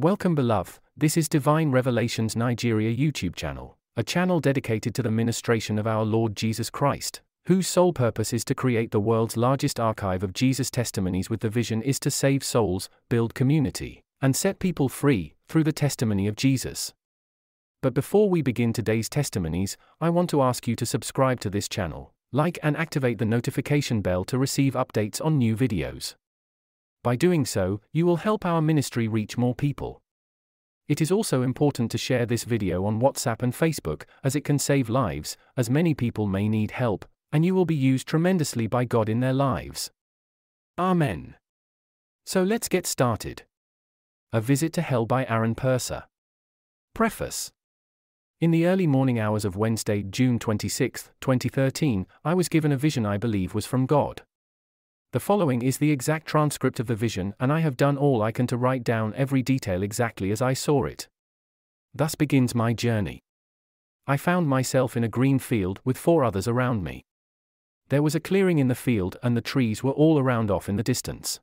Welcome, beloved. This is Divine Revelations Nigeria YouTube channel, a channel dedicated to the ministration of our Lord Jesus Christ, whose sole purpose is to create the world's largest archive of Jesus testimonies with the vision is to save souls, build community, and set people free through the testimony of Jesus. But before we begin today's testimonies, I want to ask you to subscribe to this channel, like and activate the notification bell to receive updates on new videos. By doing so, you will help our ministry reach more people. It is also important to share this video on WhatsApp and Facebook, as it can save lives, as many people may need help, and you will be used tremendously by God in their lives. Amen. So let's get started. A Visit to Hell by Aaron Purser. Preface In the early morning hours of Wednesday, June 26, 2013, I was given a vision I believe was from God. The following is the exact transcript of the vision, and I have done all I can to write down every detail exactly as I saw it. Thus begins my journey. I found myself in a green field with four others around me. There was a clearing in the field, and the trees were all around off in the distance.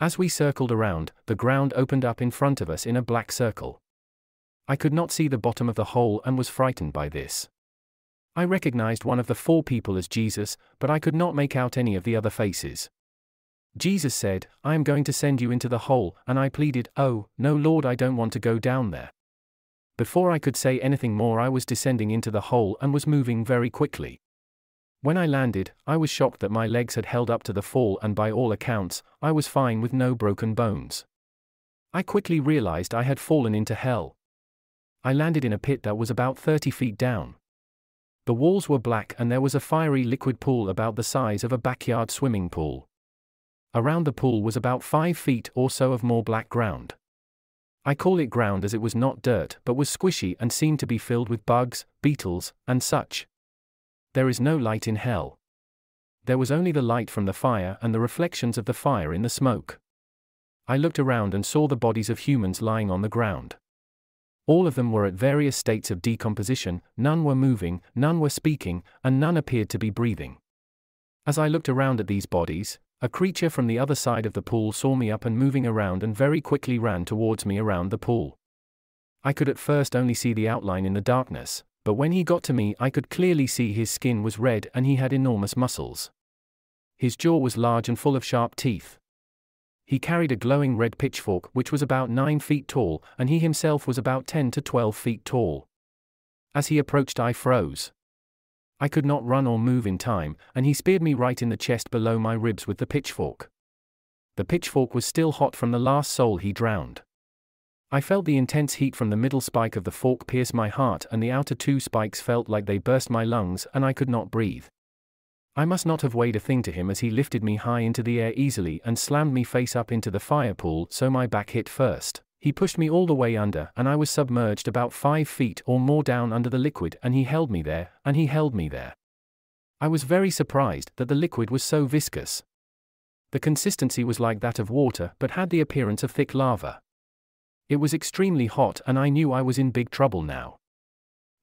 As we circled around, the ground opened up in front of us in a black circle. I could not see the bottom of the hole and was frightened by this. I recognized one of the four people as Jesus, but I could not make out any of the other faces. Jesus said, I am going to send you into the hole, and I pleaded, Oh, no, Lord, I don't want to go down there. Before I could say anything more, I was descending into the hole and was moving very quickly. When I landed, I was shocked that my legs had held up to the fall, and by all accounts, I was fine with no broken bones. I quickly realized I had fallen into hell. I landed in a pit that was about 30 feet down. The walls were black and there was a fiery liquid pool about the size of a backyard swimming pool. Around the pool was about five feet or so of more black ground. I call it ground as it was not dirt but was squishy and seemed to be filled with bugs, beetles, and such. There is no light in hell. There was only the light from the fire and the reflections of the fire in the smoke. I looked around and saw the bodies of humans lying on the ground. All of them were at various states of decomposition, none were moving, none were speaking, and none appeared to be breathing. As I looked around at these bodies, a creature from the other side of the pool saw me up and moving around and very quickly ran towards me around the pool. I could at first only see the outline in the darkness, but when he got to me, I could clearly see his skin was red and he had enormous muscles. His jaw was large and full of sharp teeth. He carried a glowing red pitchfork which was about 9 feet tall, and he himself was about 10 to 12 feet tall. As he approached, I froze. I could not run or move in time, and he speared me right in the chest below my ribs with the pitchfork. The pitchfork was still hot from the last soul he drowned. I felt the intense heat from the middle spike of the fork pierce my heart, and the outer two spikes felt like they burst my lungs, and I could not breathe. I must not have weighed a thing to him as he lifted me high into the air easily and slammed me face up into the fire pool so my back hit first. He pushed me all the way under and I was submerged about five feet or more down under the liquid and he held me there, and he held me there. I was very surprised that the liquid was so viscous. The consistency was like that of water but had the appearance of thick lava. It was extremely hot and I knew I was in big trouble now.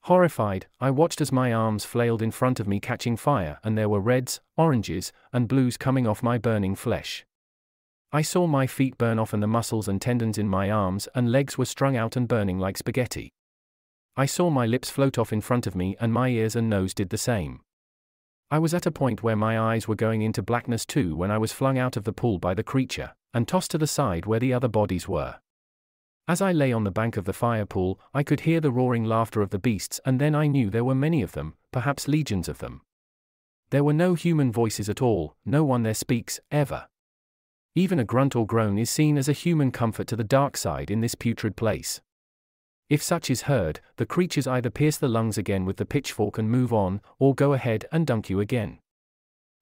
Horrified, I watched as my arms flailed in front of me catching fire and there were reds, oranges, and blues coming off my burning flesh. I saw my feet burn off and the muscles and tendons in my arms and legs were strung out and burning like spaghetti. I saw my lips float off in front of me and my ears and nose did the same. I was at a point where my eyes were going into blackness too when I was flung out of the pool by the creature, and tossed to the side where the other bodies were. As I lay on the bank of the fire pool, I could hear the roaring laughter of the beasts, and then I knew there were many of them, perhaps legions of them. There were no human voices at all, no one there speaks, ever. Even a grunt or groan is seen as a human comfort to the dark side in this putrid place. If such is heard, the creatures either pierce the lungs again with the pitchfork and move on, or go ahead and dunk you again.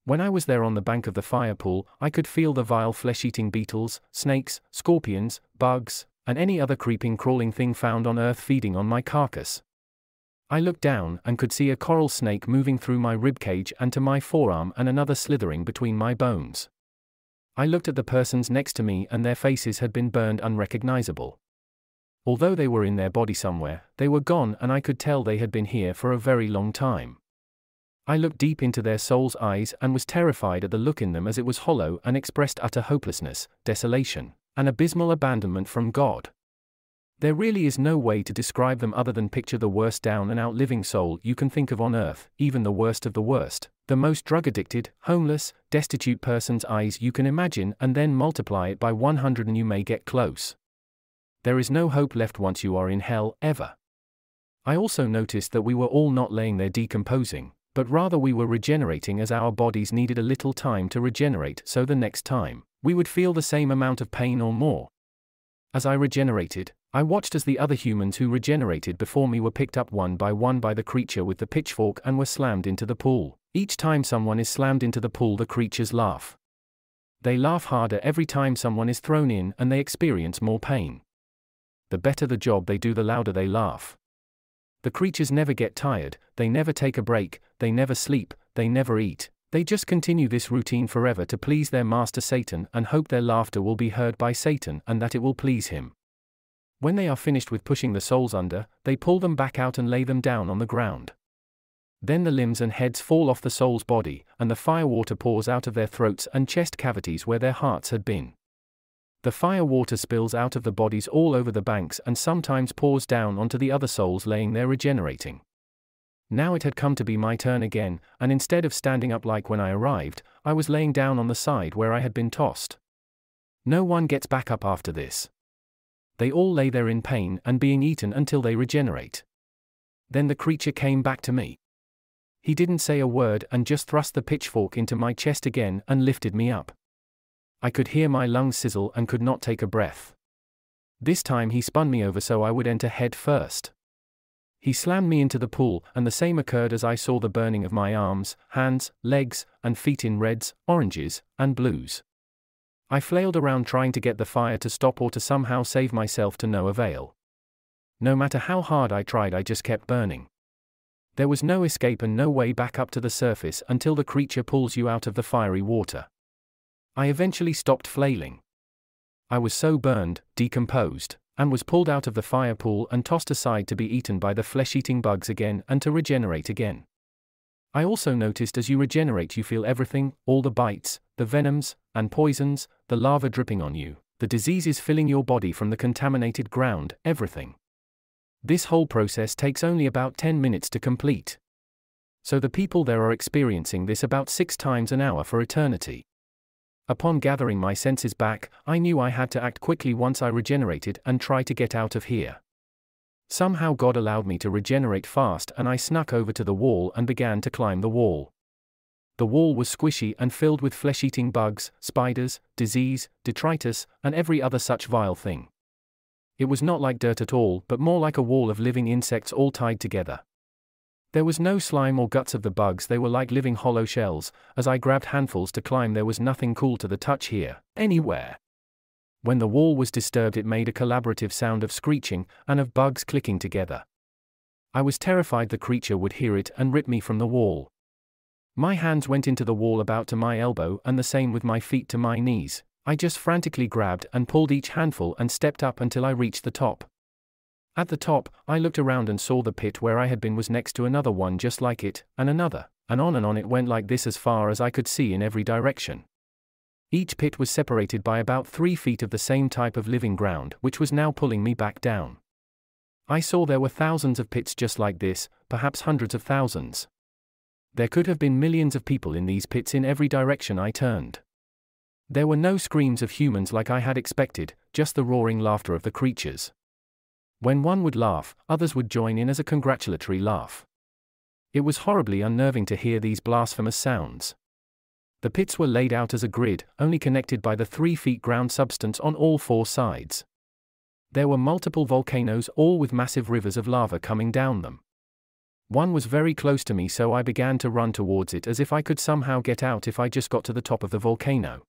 When I was there on the bank of the fire pool, I could feel the vile flesh eating beetles, snakes, scorpions, bugs, and any other creeping crawling thing found on earth feeding on my carcass. I looked down and could see a coral snake moving through my ribcage and to my forearm and another slithering between my bones. I looked at the persons next to me and their faces had been burned unrecognizable. Although they were in their body somewhere, they were gone and I could tell they had been here for a very long time. I looked deep into their souls' eyes and was terrified at the look in them as it was hollow and expressed utter hopelessness, desolation, an abysmal abandonment from God. There really is no way to describe them other than picture the worst down and out living soul you can think of on earth, even the worst of the worst, the most drug addicted, homeless, destitute person's eyes you can imagine, and then multiply it by 100 and you may get close. There is no hope left once you are in hell, ever. I also noticed that we were all not laying there decomposing, but rather we were regenerating as our bodies needed a little time to regenerate, so the next time, we would feel the same amount of pain or more. As I regenerated, I watched as the other humans who regenerated before me were picked up one by one by the creature with the pitchfork and were slammed into the pool. Each time someone is slammed into the pool, the creatures laugh. They laugh harder every time someone is thrown in and they experience more pain. The better the job they do, the louder they laugh. The creatures never get tired, they never take a break, they never sleep, they never eat. They just continue this routine forever to please their master Satan and hope their laughter will be heard by Satan and that it will please him. When they are finished with pushing the souls under, they pull them back out and lay them down on the ground. Then the limbs and heads fall off the soul's body, and the fire water pours out of their throats and chest cavities where their hearts had been. The fire water spills out of the bodies all over the banks and sometimes pours down onto the other souls laying there regenerating. Now it had come to be my turn again, and instead of standing up like when I arrived, I was laying down on the side where I had been tossed. No one gets back up after this they all lay there in pain and being eaten until they regenerate. Then the creature came back to me. He didn't say a word and just thrust the pitchfork into my chest again and lifted me up. I could hear my lungs sizzle and could not take a breath. This time he spun me over so I would enter head first. He slammed me into the pool, and the same occurred as I saw the burning of my arms, hands, legs, and feet in reds, oranges, and blues. I flailed around trying to get the fire to stop or to somehow save myself to no avail. No matter how hard I tried, I just kept burning. There was no escape and no way back up to the surface until the creature pulls you out of the fiery water. I eventually stopped flailing. I was so burned, decomposed, and was pulled out of the fire pool and tossed aside to be eaten by the flesh eating bugs again and to regenerate again. I also noticed as you regenerate, you feel everything all the bites, the venoms, and poisons, the lava dripping on you, the diseases filling your body from the contaminated ground, everything. This whole process takes only about 10 minutes to complete. So the people there are experiencing this about six times an hour for eternity. Upon gathering my senses back, I knew I had to act quickly once I regenerated and try to get out of here. Somehow God allowed me to regenerate fast and I snuck over to the wall and began to climb the wall. The wall was squishy and filled with flesh eating bugs, spiders, disease, detritus, and every other such vile thing. It was not like dirt at all, but more like a wall of living insects all tied together. There was no slime or guts of the bugs, they were like living hollow shells. As I grabbed handfuls to climb, there was nothing cool to the touch here, anywhere. When the wall was disturbed, it made a collaborative sound of screeching and of bugs clicking together. I was terrified the creature would hear it and rip me from the wall. My hands went into the wall about to my elbow and the same with my feet to my knees. I just frantically grabbed and pulled each handful and stepped up until I reached the top. At the top, I looked around and saw the pit where I had been was next to another one just like it, and another, and on and on it went like this as far as I could see in every direction. Each pit was separated by about three feet of the same type of living ground, which was now pulling me back down. I saw there were thousands of pits just like this, perhaps hundreds of thousands. There could have been millions of people in these pits in every direction I turned. There were no screams of humans like I had expected, just the roaring laughter of the creatures. When one would laugh, others would join in as a congratulatory laugh. It was horribly unnerving to hear these blasphemous sounds. The pits were laid out as a grid, only connected by the three feet ground substance on all four sides. There were multiple volcanoes, all with massive rivers of lava coming down them. One was very close to me, so I began to run towards it as if I could somehow get out if I just got to the top of the volcano.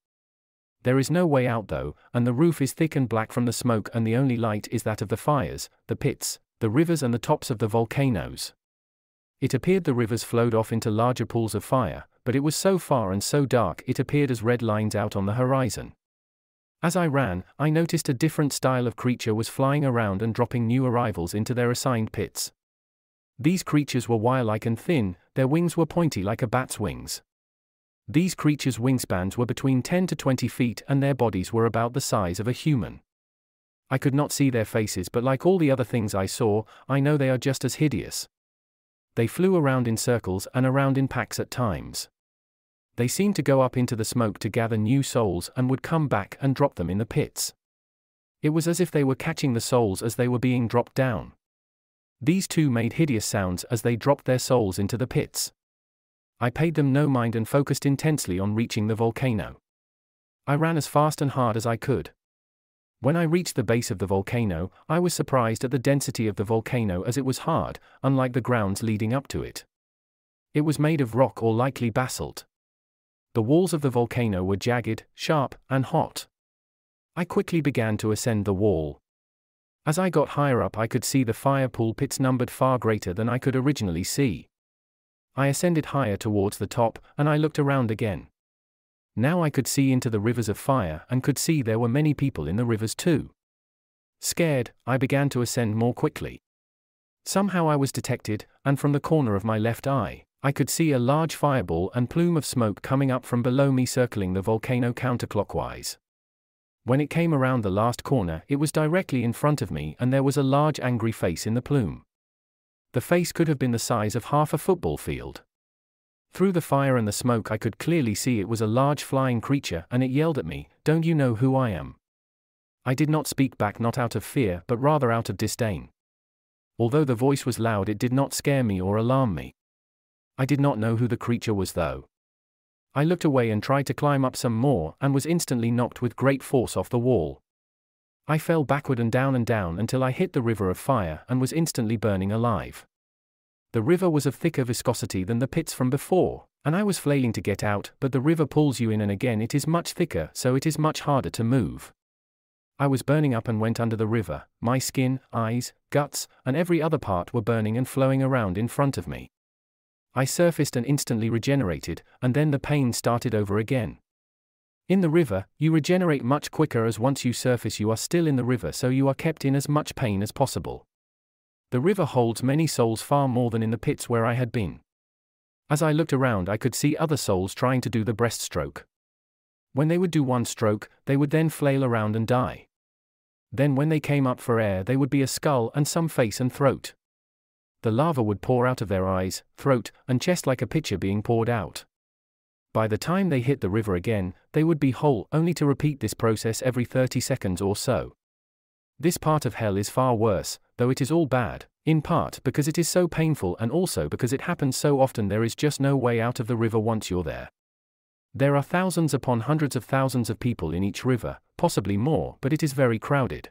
There is no way out though, and the roof is thick and black from the smoke, and the only light is that of the fires, the pits, the rivers, and the tops of the volcanoes. It appeared the rivers flowed off into larger pools of fire, but it was so far and so dark it appeared as red lines out on the horizon. As I ran, I noticed a different style of creature was flying around and dropping new arrivals into their assigned pits. These creatures were wire-like and thin, their wings were pointy like a bat's wings. These creatures' wingspans were between 10 to 20 feet and their bodies were about the size of a human. I could not see their faces, but like all the other things I saw, I know they are just as hideous. They flew around in circles and around in packs at times. They seemed to go up into the smoke to gather new souls and would come back and drop them in the pits. It was as if they were catching the souls as they were being dropped down. These two made hideous sounds as they dropped their souls into the pits. I paid them no mind and focused intensely on reaching the volcano. I ran as fast and hard as I could. When I reached the base of the volcano, I was surprised at the density of the volcano as it was hard, unlike the grounds leading up to it. It was made of rock or likely basalt. The walls of the volcano were jagged, sharp, and hot. I quickly began to ascend the wall. As I got higher up, I could see the fire pool pits numbered far greater than I could originally see. I ascended higher towards the top, and I looked around again. Now I could see into the rivers of fire and could see there were many people in the rivers too. Scared, I began to ascend more quickly. Somehow I was detected, and from the corner of my left eye, I could see a large fireball and plume of smoke coming up from below me circling the volcano counterclockwise. When it came around the last corner, it was directly in front of me and there was a large angry face in the plume. The face could have been the size of half a football field. Through the fire and the smoke, I could clearly see it was a large flying creature, and it yelled at me, Don't you know who I am? I did not speak back, not out of fear, but rather out of disdain. Although the voice was loud, it did not scare me or alarm me. I did not know who the creature was, though. I looked away and tried to climb up some more, and was instantly knocked with great force off the wall. I fell backward and down and down until I hit the river of fire and was instantly burning alive. The river was of thicker viscosity than the pits from before, and I was flailing to get out, but the river pulls you in and again it is much thicker, so it is much harder to move. I was burning up and went under the river, my skin, eyes, guts, and every other part were burning and flowing around in front of me. I surfaced and instantly regenerated, and then the pain started over again. In the river, you regenerate much quicker as once you surface you are still in the river so you are kept in as much pain as possible. The river holds many souls far more than in the pits where I had been. As I looked around, I could see other souls trying to do the breaststroke. When they would do one stroke, they would then flail around and die. Then, when they came up for air, they would be a skull and some face and throat. The lava would pour out of their eyes, throat, and chest like a pitcher being poured out. By the time they hit the river again, they would be whole, only to repeat this process every 30 seconds or so. This part of hell is far worse, though it is all bad, in part because it is so painful and also because it happens so often there is just no way out of the river once you're there. There are thousands upon hundreds of thousands of people in each river, possibly more, but it is very crowded.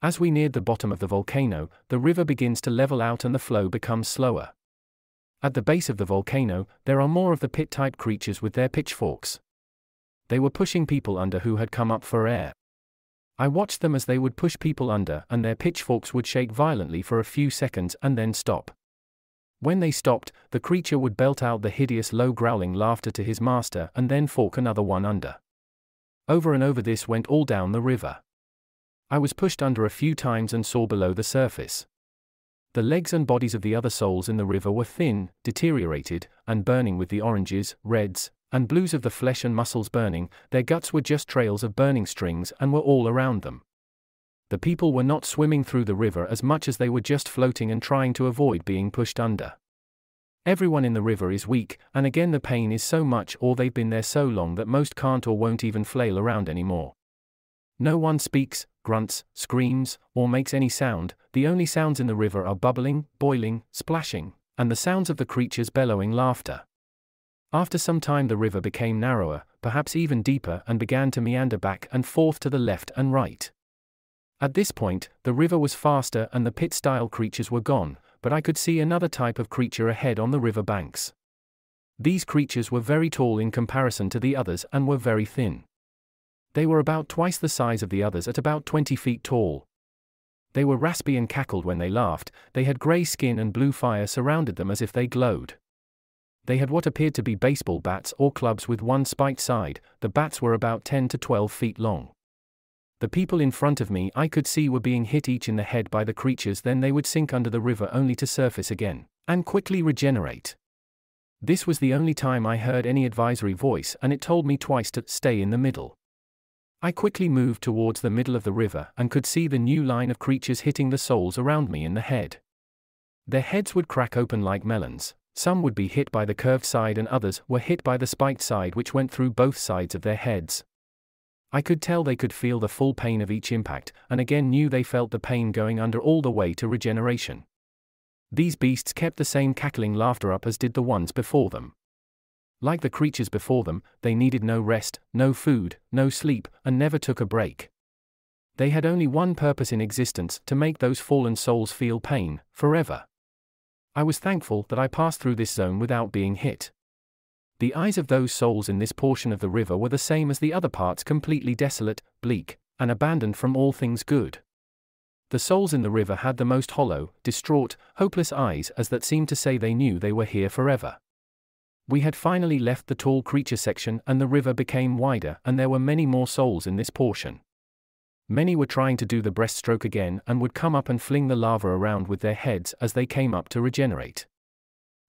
As we neared the bottom of the volcano, the river begins to level out and the flow becomes slower. At the base of the volcano, there are more of the pit type creatures with their pitchforks. They were pushing people under who had come up for air. I watched them as they would push people under and their pitchforks would shake violently for a few seconds and then stop. When they stopped, the creature would belt out the hideous low growling laughter to his master and then fork another one under. Over and over this went all down the river. I was pushed under a few times and saw below the surface. The legs and bodies of the other souls in the river were thin, deteriorated, and burning with the oranges, reds, and blues of the flesh and muscles burning, their guts were just trails of burning strings and were all around them. The people were not swimming through the river as much as they were just floating and trying to avoid being pushed under. Everyone in the river is weak, and again the pain is so much or they've been there so long that most can't or won't even flail around anymore. No one speaks, grunts, screams, or makes any sound, the only sounds in the river are bubbling, boiling, splashing, and the sounds of the creatures bellowing laughter. After some time, the river became narrower, perhaps even deeper, and began to meander back and forth to the left and right. At this point, the river was faster and the pit style creatures were gone, but I could see another type of creature ahead on the river banks. These creatures were very tall in comparison to the others and were very thin. They were about twice the size of the others at about 20 feet tall. They were raspy and cackled when they laughed, they had grey skin and blue fire surrounded them as if they glowed. They had what appeared to be baseball bats or clubs with one spiked side, the bats were about 10 to 12 feet long. The people in front of me I could see were being hit each in the head by the creatures, then they would sink under the river only to surface again, and quickly regenerate. This was the only time I heard any advisory voice, and it told me twice to stay in the middle. I quickly moved towards the middle of the river and could see the new line of creatures hitting the souls around me in the head. Their heads would crack open like melons, some would be hit by the curved side and others were hit by the spiked side which went through both sides of their heads. I could tell they could feel the full pain of each impact, and again knew they felt the pain going under all the way to regeneration. These beasts kept the same cackling laughter up as did the ones before them. Like the creatures before them, they needed no rest, no food, no sleep, and never took a break. They had only one purpose in existence to make those fallen souls feel pain, forever. I was thankful that I passed through this zone without being hit. The eyes of those souls in this portion of the river were the same as the other parts completely desolate, bleak, and abandoned from all things good. The souls in the river had the most hollow, distraught, hopeless eyes as that seemed to say they knew they were here forever. We had finally left the tall creature section and the river became wider and there were many more souls in this portion. Many were trying to do the breaststroke again and would come up and fling the lava around with their heads as they came up to regenerate.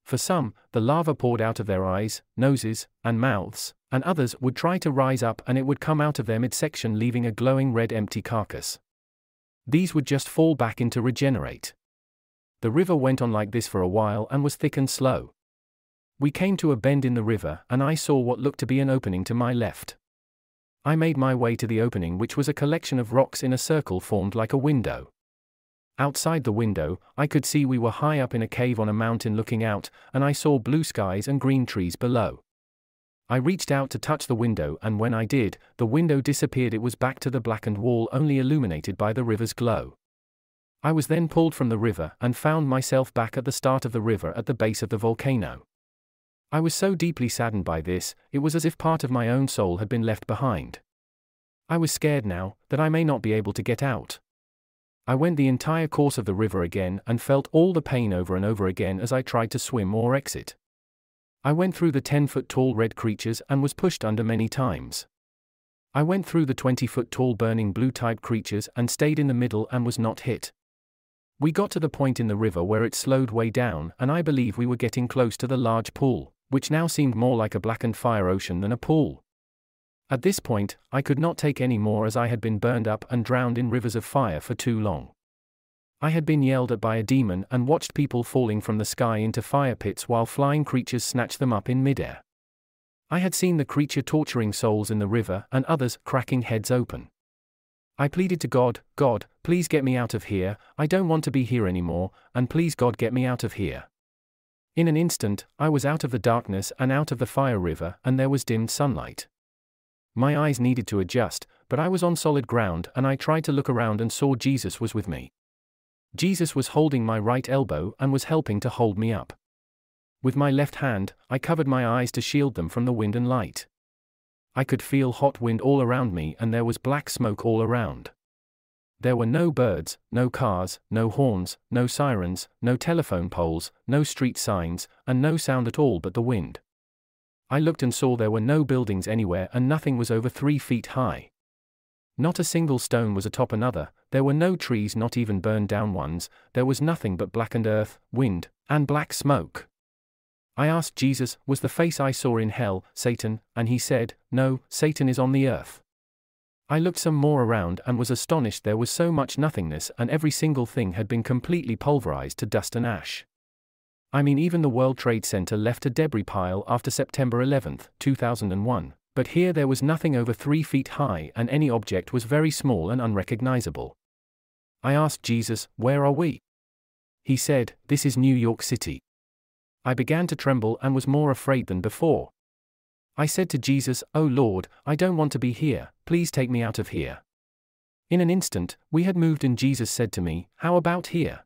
For some, the lava poured out of their eyes, noses, and mouths, and others would try to rise up and it would come out of their midsection leaving a glowing red empty carcass. These would just fall back into regenerate. The river went on like this for a while and was thick and slow. We came to a bend in the river and I saw what looked to be an opening to my left. I made my way to the opening which was a collection of rocks in a circle formed like a window. Outside the window, I could see we were high up in a cave on a mountain looking out, and I saw blue skies and green trees below. I reached out to touch the window, and when I did, the window disappeared. It was back to the blackened wall, only illuminated by the river's glow. I was then pulled from the river and found myself back at the start of the river at the base of the volcano. I was so deeply saddened by this, it was as if part of my own soul had been left behind. I was scared now that I may not be able to get out. I went the entire course of the river again and felt all the pain over and over again as I tried to swim or exit. I went through the 10 foot tall red creatures and was pushed under many times. I went through the 20 foot tall burning blue type creatures and stayed in the middle and was not hit. We got to the point in the river where it slowed way down, and I believe we were getting close to the large pool, which now seemed more like a blackened fire ocean than a pool. At this point, I could not take any more as I had been burned up and drowned in rivers of fire for too long. I had been yelled at by a demon and watched people falling from the sky into fire pits while flying creatures snatched them up in midair. I had seen the creature torturing souls in the river and others cracking heads open. I pleaded to God, God, please get me out of here, I don't want to be here anymore, and please God get me out of here. In an instant, I was out of the darkness and out of the fire river, and there was dimmed sunlight. My eyes needed to adjust, but I was on solid ground and I tried to look around and saw Jesus was with me. Jesus was holding my right elbow and was helping to hold me up. With my left hand, I covered my eyes to shield them from the wind and light. I could feel hot wind all around me and there was black smoke all around. There were no birds, no cars, no horns, no sirens, no telephone poles, no street signs, and no sound at all but the wind. I looked and saw there were no buildings anywhere and nothing was over three feet high. Not a single stone was atop another, there were no trees, not even burned down ones, there was nothing but blackened earth, wind, and black smoke. I asked Jesus, Was the face I saw in hell, Satan? And he said, No, Satan is on the earth. I looked some more around and was astonished there was so much nothingness and every single thing had been completely pulverized to dust and ash. I mean, even the World Trade Center left a debris pile after September 11, 2001, but here there was nothing over three feet high and any object was very small and unrecognizable. I asked Jesus, Where are we? He said, This is New York City. I began to tremble and was more afraid than before. I said to Jesus, Oh Lord, I don't want to be here, please take me out of here. In an instant, we had moved and Jesus said to me, How about here?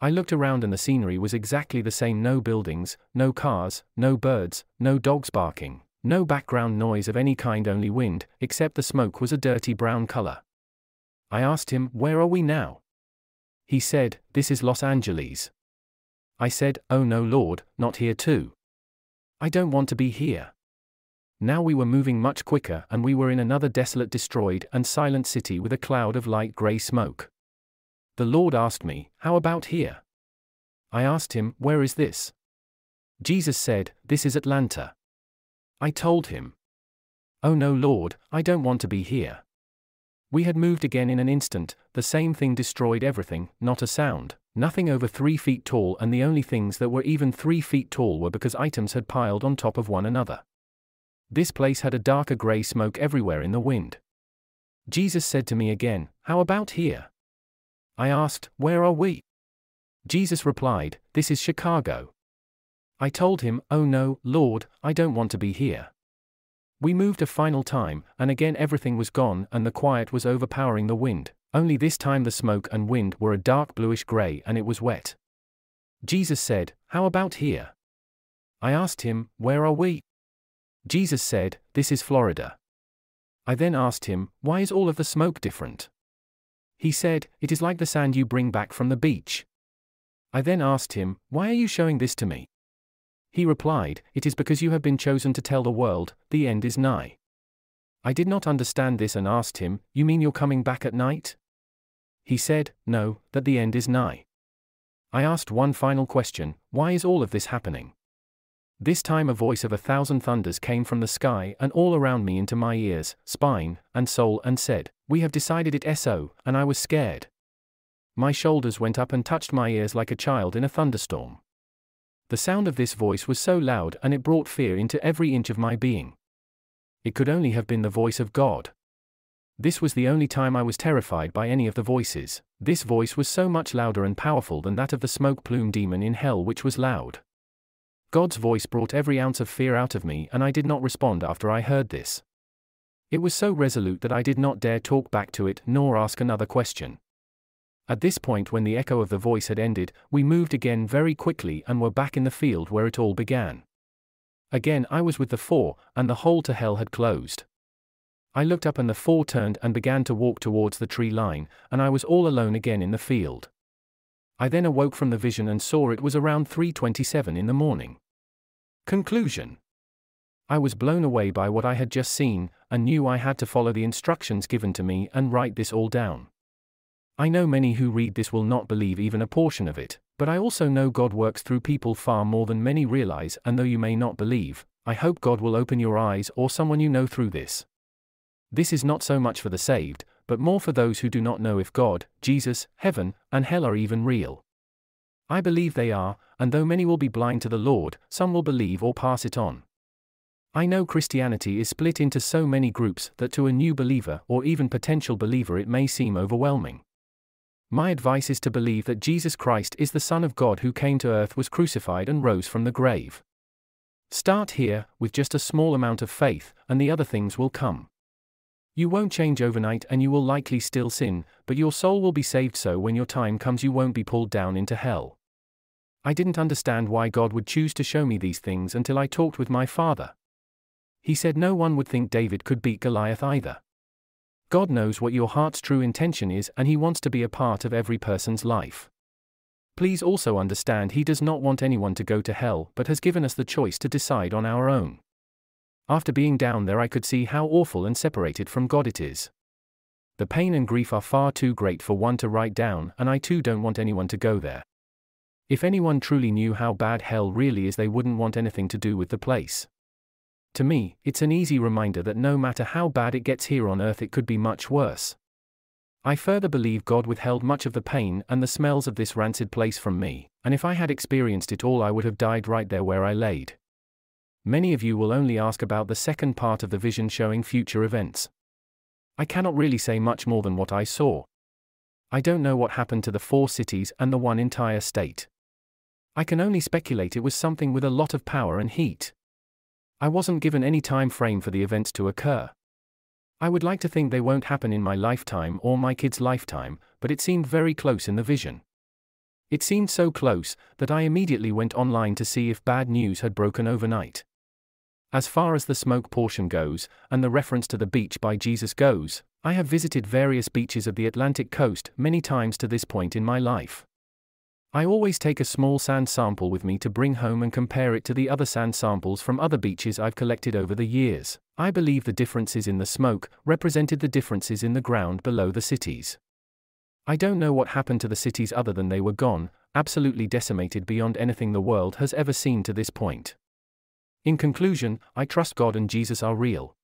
I looked around and the scenery was exactly the same no buildings, no cars, no birds, no dogs barking, no background noise of any kind, only wind, except the smoke was a dirty brown color. I asked him, Where are we now? He said, This is Los Angeles. I said, Oh no, Lord, not here too. I don't want to be here. Now we were moving much quicker and we were in another desolate, destroyed, and silent city with a cloud of light grey smoke. The Lord asked me, How about here? I asked him, Where is this? Jesus said, This is Atlanta. I told him. Oh no, Lord, I don't want to be here. We had moved again in an instant, the same thing destroyed everything, not a sound, nothing over three feet tall, and the only things that were even three feet tall were because items had piled on top of one another. This place had a darker grey smoke everywhere in the wind. Jesus said to me again, How about here? I asked, Where are we? Jesus replied, This is Chicago. I told him, Oh no, Lord, I don't want to be here. We moved a final time, and again everything was gone and the quiet was overpowering the wind, only this time the smoke and wind were a dark bluish grey and it was wet. Jesus said, How about here? I asked him, Where are we? Jesus said, This is Florida. I then asked him, Why is all of the smoke different? He said, It is like the sand you bring back from the beach. I then asked him, Why are you showing this to me? He replied, It is because you have been chosen to tell the world, the end is nigh. I did not understand this and asked him, You mean you're coming back at night? He said, No, that the end is nigh. I asked one final question Why is all of this happening? This time a voice of a thousand thunders came from the sky and all around me into my ears, spine, and soul and said, We have decided it so, and I was scared. My shoulders went up and touched my ears like a child in a thunderstorm. The sound of this voice was so loud and it brought fear into every inch of my being. It could only have been the voice of God. This was the only time I was terrified by any of the voices. This voice was so much louder and powerful than that of the smoke plume demon in hell, which was loud. God's voice brought every ounce of fear out of me, and I did not respond after I heard this. It was so resolute that I did not dare talk back to it nor ask another question. At this point, when the echo of the voice had ended, we moved again very quickly and were back in the field where it all began. Again, I was with the four, and the hole to hell had closed. I looked up and the four turned and began to walk towards the tree line, and I was all alone again in the field. I then awoke from the vision and saw it was around 3:27 in the morning. Conclusion I was blown away by what I had just seen, and knew I had to follow the instructions given to me and write this all down. I know many who read this will not believe even a portion of it, but I also know God works through people far more than many realize, and though you may not believe, I hope God will open your eyes or someone you know through this. This is not so much for the saved, but more for those who do not know if God, Jesus, heaven, and hell are even real. I believe they are, and though many will be blind to the Lord, some will believe or pass it on. I know Christianity is split into so many groups that to a new believer or even potential believer it may seem overwhelming. My advice is to believe that Jesus Christ is the Son of God who came to earth, was crucified, and rose from the grave. Start here, with just a small amount of faith, and the other things will come. You won't change overnight and you will likely still sin, but your soul will be saved so when your time comes you won't be pulled down into hell. I didn't understand why God would choose to show me these things until I talked with my father. He said no one would think David could beat Goliath either. God knows what your heart's true intention is and He wants to be a part of every person's life. Please also understand He does not want anyone to go to hell but has given us the choice to decide on our own. After being down there, I could see how awful and separated from God it is. The pain and grief are far too great for one to write down, and I too don't want anyone to go there. If anyone truly knew how bad hell really is, they wouldn't want anything to do with the place. To me, it's an easy reminder that no matter how bad it gets here on earth, it could be much worse. I further believe God withheld much of the pain and the smells of this rancid place from me, and if I had experienced it all, I would have died right there where I laid. Many of you will only ask about the second part of the vision showing future events. I cannot really say much more than what I saw. I don't know what happened to the four cities and the one entire state. I can only speculate it was something with a lot of power and heat. I wasn't given any time frame for the events to occur. I would like to think they won't happen in my lifetime or my kid's lifetime, but it seemed very close in the vision. It seemed so close that I immediately went online to see if bad news had broken overnight. As far as the smoke portion goes, and the reference to the beach by Jesus goes, I have visited various beaches of the Atlantic coast many times to this point in my life. I always take a small sand sample with me to bring home and compare it to the other sand samples from other beaches I've collected over the years. I believe the differences in the smoke represented the differences in the ground below the cities. I don't know what happened to the cities other than they were gone, absolutely decimated beyond anything the world has ever seen to this point. In conclusion, I trust God and Jesus are real.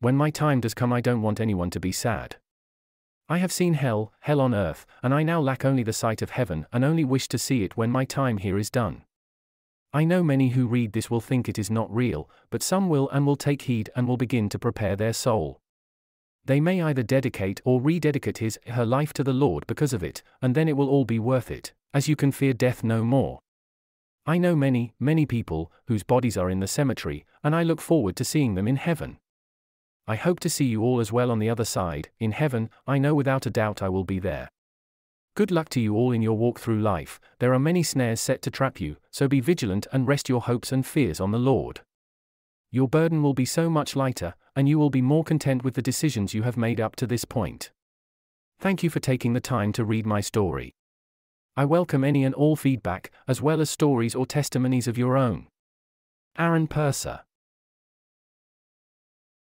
When my time does come, I don't want anyone to be sad. I have seen hell, hell on earth, and I now lack only the sight of heaven and only wish to see it when my time here is done. I know many who read this will think it is not real, but some will and will take heed and will begin to prepare their soul. They may either dedicate or rededicate his, her life to the Lord because of it, and then it will all be worth it, as you can fear death no more. I know many, many people, whose bodies are in the cemetery, and I look forward to seeing them in heaven. I hope to see you all as well on the other side, in heaven, I know without a doubt I will be there. Good luck to you all in your walk through life, there are many snares set to trap you, so be vigilant and rest your hopes and fears on the Lord. Your burden will be so much lighter, and you will be more content with the decisions you have made up to this point. Thank you for taking the time to read my story. I welcome any and all feedback, as well as stories or testimonies of your own. Aaron Purser